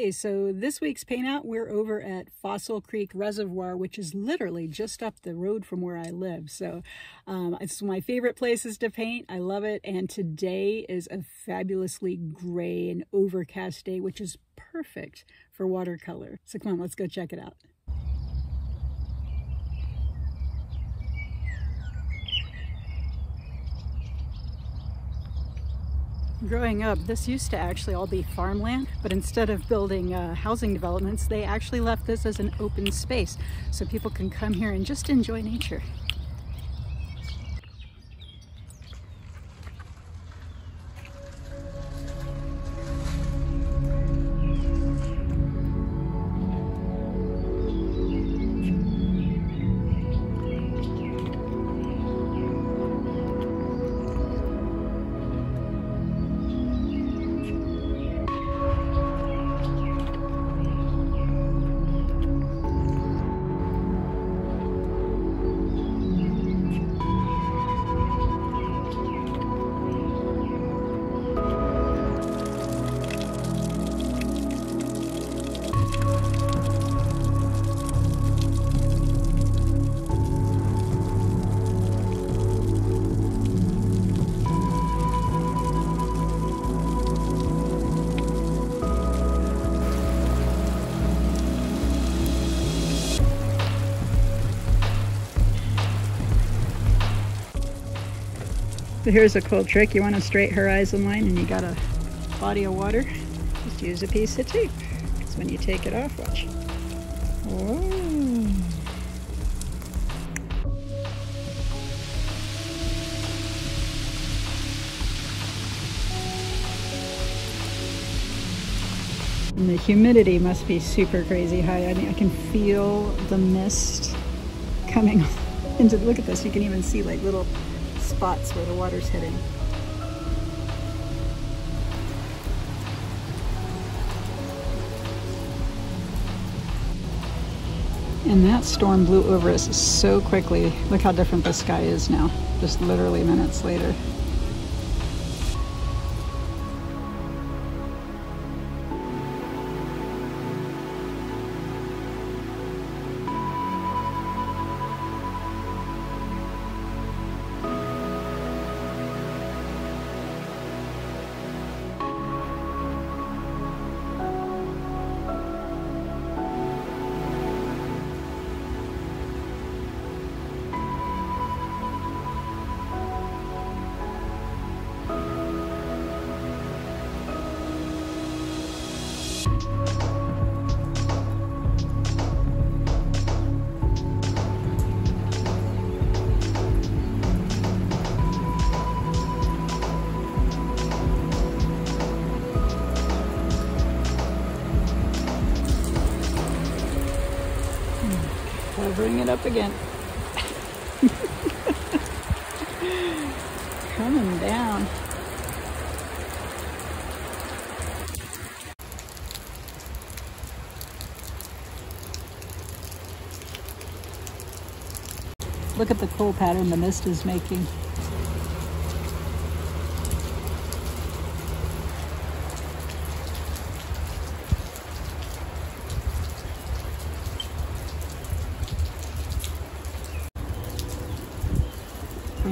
Okay, so this week's paint out, we're over at Fossil Creek Reservoir, which is literally just up the road from where I live. So um, it's my favorite places to paint. I love it. And today is a fabulously gray and overcast day, which is perfect for watercolor. So come on, let's go check it out. Growing up, this used to actually all be farmland, but instead of building uh, housing developments, they actually left this as an open space so people can come here and just enjoy nature. So here's a cool trick. You want a straight horizon line and you got a body of water. Just use a piece of tape. Because when you take it off, watch. Whoa. And the humidity must be super crazy high. I mean, I can feel the mist coming into, look at this, you can even see like little spots where the water's hitting. And that storm blew over us so quickly. Look how different the sky is now, just literally minutes later. Covering it up again. Coming down. Look at the cool pattern the mist is making.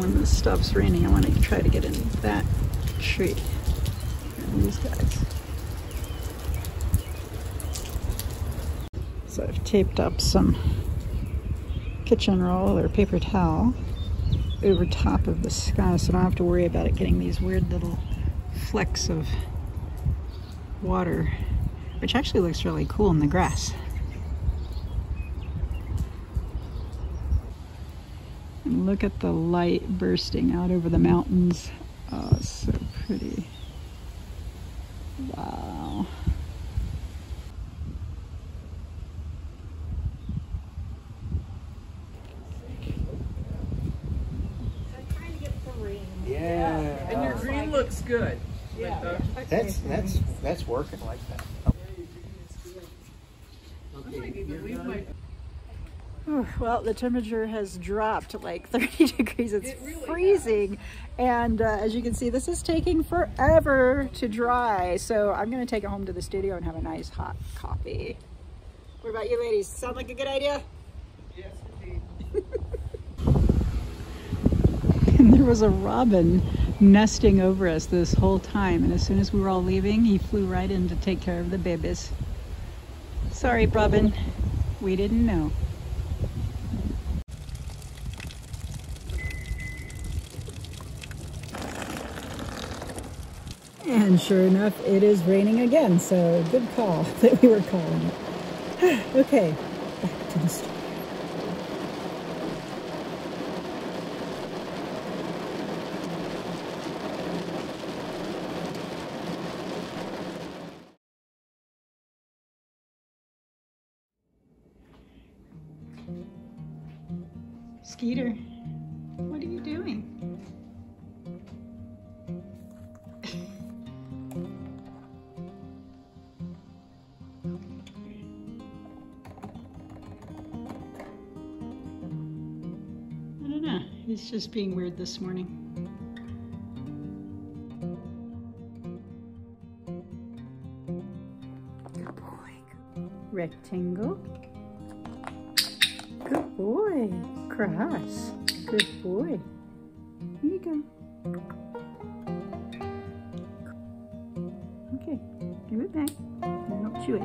When this stops raining, I want to try to get in that tree. And these guys. So I've taped up some kitchen roll or paper towel over top of the sky so I don't have to worry about it getting these weird little flecks of water, which actually looks really cool in the grass. And look at the light bursting out over the mountains. Oh, so pretty. Wow. Yeah. And your green looks good. Yeah. Uh, that's that's that's working like that. I might even leave my Well, the temperature has dropped like 30 degrees. It's it really freezing. Has. And uh, as you can see, this is taking forever to dry. So I'm going to take it home to the studio and have a nice hot coffee. What about you ladies? Sound like a good idea? Yes, indeed. and there was a robin nesting over us this whole time. And as soon as we were all leaving, he flew right in to take care of the babies. Sorry, robin. We didn't know. And sure enough, it is raining again, so good call that we were calling it. okay, back to the studio. Skeeter, don't. He's just being weird this morning. Good boy. Rectangle. Good boy. Cross. Good boy. Here you go. Okay, give it back. Don't chew it.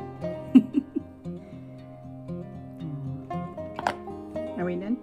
Are we done?